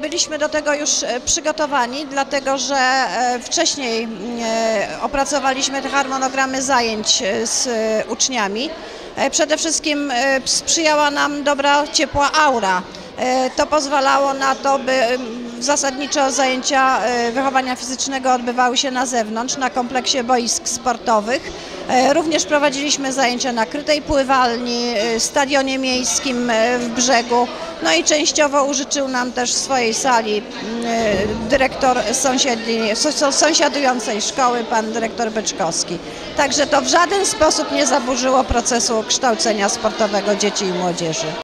Byliśmy do tego już e, przygotowani, dlatego że e, wcześniej e, opracowaliśmy te harmonogramy zajęć z uczniami. Przede wszystkim sprzyjała nam dobra, ciepła aura. To pozwalało na to, by zasadniczo zajęcia wychowania fizycznego odbywały się na zewnątrz, na kompleksie boisk sportowych. E, Również prowadziliśmy zajęcia na krytej pływalni, e, stadionie miejskim e, w brzegu. No i częściowo użyczył nam też swojej sali m, e, dyrektor sąsiadującej szkoły, pan dyrektor Beczkowski. Także to w żaden sposób nie zaburzyło procesu kształcenia sportowego dzieci i młodzieży.